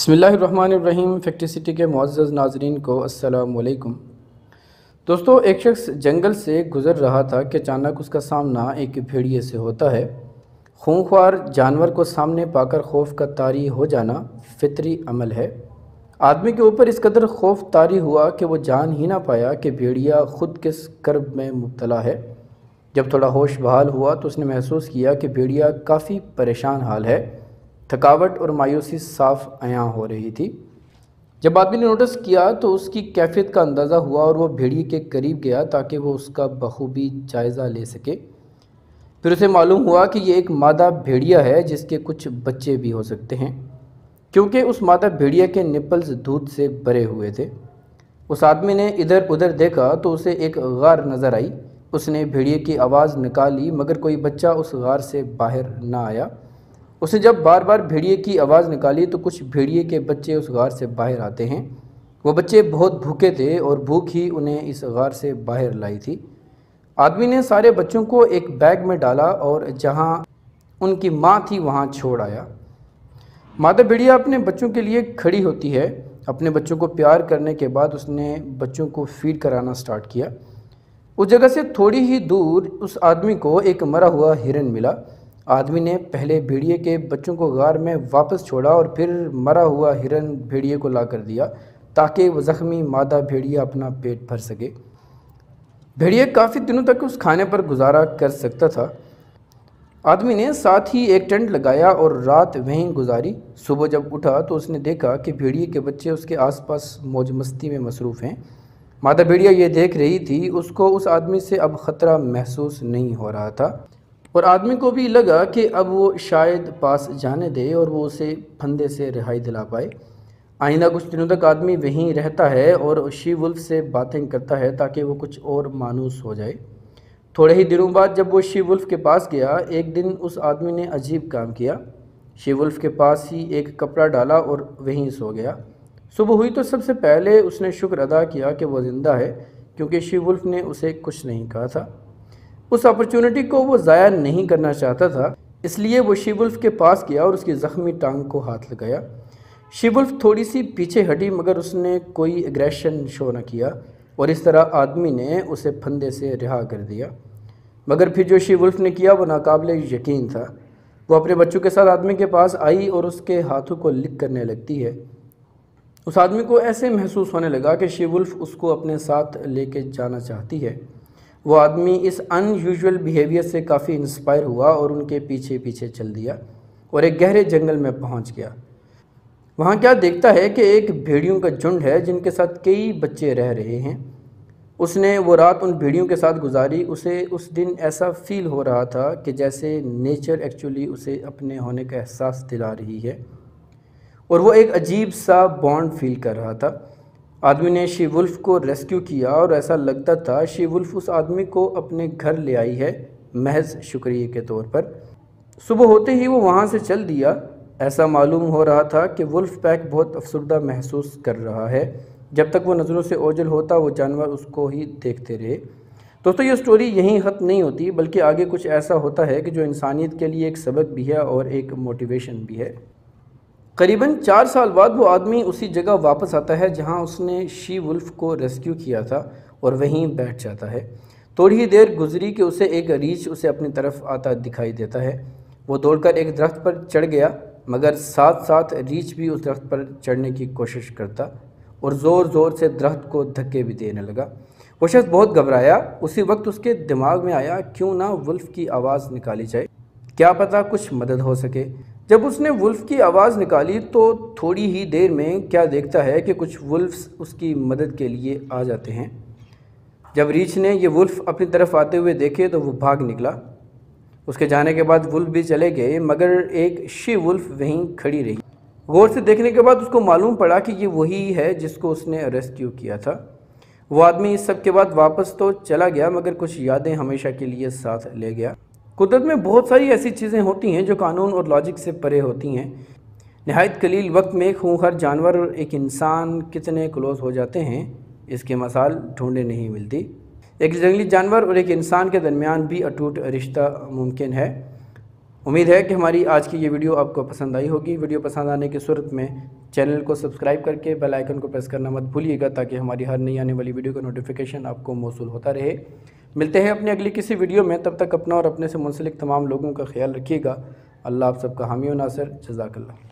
बसमीम factory city के मुआज़ नाजरीन को असलकुम दोस्तों, एक शख्स जंगल से गुज़र रहा था कि अचानक उसका सामना एक भेड़िए से होता है। खूंखार जानवर को सामने पाकर खौफ का तारी हो जाना फितरी अमल है। आदमी के ऊपर इस कदर खौफ तारी हुआ कि वो जान ही ना पाया कि भेड़िया ख़ुद किस कर्ब में मुबतला है। जब थोड़ा होश बहाल हुआ तो उसने महसूस किया कि भेड़िया काफ़ी परेशान हाल है। थकावट और मायूसी साफ़ आया हो रही थी। जब आदमी ने नोटिस किया तो उसकी कैफियत का अंदाज़ा हुआ और वो भेड़िए के करीब गया ताकि वो उसका बखूबी जायज़ा ले सके। फिर उसे मालूम हुआ कि ये एक मादा भेड़िया है जिसके कुछ बच्चे भी हो सकते हैं, क्योंकि उस मादा भेड़िया के निपल्स दूध से भरे हुए थे। उस आदमी ने इधर उधर देखा तो उसे एक गार नज़र आई। उसने भेड़िए की आवाज़ निकाली, मगर कोई बच्चा उस गार से बाहर ना आया। उसे जब बार बार भेड़िए की आवाज़ निकाली तो कुछ भेड़िए के बच्चे उस गार से बाहर आते हैं। वो बच्चे बहुत भूखे थे और भूख ही उन्हें इस गार से बाहर लाई थी। आदमी ने सारे बच्चों को एक बैग में डाला और जहाँ उनकी माँ थी वहाँ छोड़ आया। माता भेड़िया अपने बच्चों के लिए खड़ी होती है। अपने बच्चों को प्यार करने के बाद उसने बच्चों को फ़ीड कराना स्टार्ट किया। उस जगह से थोड़ी ही दूर उस आदमी को एक मरा हुआ हिरन मिला। आदमी ने पहले भेड़िए के बच्चों को गार में वापस छोड़ा और फिर मरा हुआ हिरन भेड़िए को ला कर दिया, ताकि वह ज़ख्मी मादा भेड़िया अपना पेट भर सके। भेड़िए काफ़ी दिनों तक उस खाने पर गुजारा कर सकता था। आदमी ने साथ ही एक टेंट लगाया और रात वहीं गुजारी। सुबह जब उठा तो उसने देखा कि भेड़िए के बच्चे उसके आसपास मौज मस्ती में मसरूफ़ हैं। मादा भेड़िया ये देख रही थी, उसको उस आदमी से अब ख़तरा महसूस नहीं हो रहा था। और आदमी को भी लगा कि अब वो शायद पास जाने दे और वो उसे फंदे से रिहाई दिला पाए। आइंदा कुछ दिनों तक आदमी वहीं रहता है और शी वुल्फ से बातें करता है ताकि वो कुछ और मानूस हो जाए। थोड़े ही दिनों बाद जब वो शी वुल्फ के पास गया, एक दिन उस आदमी ने अजीब काम किया। शी वुल्फ के पास ही एक कपड़ा डाला और वहीं सो गया। सुबह हुई तो सबसे पहले उसने शुक्र अदा किया कि वो ज़िंदा है, क्योंकि शी वुल्फ ने उसे कुछ नहीं कहा था। उस अपॉर्चुनिटी को वो ज़ाया नहीं करना चाहता था, इसलिए वो शिवुल्फ के पास गया और उसकी ज़ख्मी टांग को हाथ लगाया। शिवुल्फ थोड़ी सी पीछे हटी, मगर उसने कोई एग्रेशन शो न किया, और इस तरह आदमी ने उसे फंदे से रिहा कर दिया। मगर फिर जो शिवुल्फ ने किया, वो नाकबिल यकीन था। वो अपने बच्चों के साथ आदमी के पास आई और उसके हाथों को लिक करने लगती है। उस आदमी को ऐसे महसूस होने लगा कि शिवुल्फ उसको अपने साथ लेके जाना चाहती है। वो आदमी इस अनयूजुअल बिहेवियर से काफ़ी इंस्पायर हुआ और उनके पीछे पीछे चल दिया और एक गहरे जंगल में पहुँच गया। वहाँ क्या देखता है कि एक भेड़ियों का झुंड है जिनके साथ कई बच्चे रह रहे हैं। उसने वो रात उन भेड़ियों के साथ गुजारी। उसे उस दिन ऐसा फील हो रहा था कि जैसे नेचर एक्चुअली उसे अपने होने का एहसास दिला रही है। और वो एक अजीब सा बॉन्ड फील कर रहा था। आदमी ने शी वुल्फ को रेस्क्यू किया और ऐसा लगता था शी वुल्फ उस आदमी को अपने घर ले आई है, महज शुक्रिया के तौर पर। सुबह होते ही वो वहाँ से चल दिया। ऐसा मालूम हो रहा था कि वुल्फ पैक बहुत अफसरदा महसूस कर रहा है। जब तक वो नज़रों से ओझल होता, वो जानवर उसको ही देखते रहे। दोस्तों, ये स्टोरी यहीं ख़त्म नहीं होती, बल्कि आगे कुछ ऐसा होता है कि जो इंसानियत के लिए एक सबक भी है और एक मोटिवेशन भी है। करीबन चार साल बाद वो आदमी उसी जगह वापस आता है जहाँ उसने शी वुल्फ को रेस्क्यू किया था और वहीं बैठ जाता है। थोड़ी ही देर गुजरी कि उसे एक रीछ उसे अपनी तरफ़ आता दिखाई देता है। वो दौड़कर एक दरख्त पर चढ़ गया, मगर साथ साथ रीछ भी उस दरख्त पर चढ़ने की कोशिश करता और ज़ोर ज़ोर से दरख्त को धक्के भी देने लगा। वो शख्स बहुत घबराया। उसी वक्त उसके दिमाग में आया, क्यों ना वुल्फ की आवाज़ निकाली जाए? क्या पता कुछ मदद हो सके? जब उसने वुल्फ की आवाज़ निकाली तो थोड़ी ही देर में क्या देखता है कि कुछ वुल्फ्स उसकी मदद के लिए आ जाते हैं। जब रीछ ने ये वुल्फ अपनी तरफ़ आते हुए देखे तो वो भाग निकला। उसके जाने के बाद वुल्फ भी चले गए, मगर एक शी वुल्फ वहीं खड़ी रही। गौर से देखने के बाद उसको मालूम पड़ा कि ये वही है जिसको उसने रेस्क्यू किया था। वो आदमी इस सब के बाद वापस तो चला गया, मगर कुछ यादें हमेशा के लिए साथ ले गया। कुदरत में बहुत सारी ऐसी चीज़ें होती हैं जो कानून और लॉजिक से परे होती हैं। नहायत कलील वक्त में खूंखर जानवर और एक इंसान कितने क्लोज़ हो जाते हैं, इसके मसाल ढूंढे नहीं मिलती। एक जंगली जानवर और एक इंसान के दरमियान भी अटूट रिश्ता मुमकिन है। उम्मीद है कि हमारी आज की ये वीडियो आपको पसंद आई होगी। वीडियो पसंद आने की सूरत में चैनल को सब्सक्राइब करके बेल आइकन को प्रेस करना मत भूलिएगा ताकि हमारी हर नई आने वाली वीडियो का नोटिफिकेशन आपको मौसू होता रहे। मिलते हैं अपनी अगली किसी वीडियो में। तब तक अपना और अपने से मुंसलिक तमाम लोगों का ख्याल रखिएगा। अल्लाह आप सबका हामी नासर। जजाकल्ला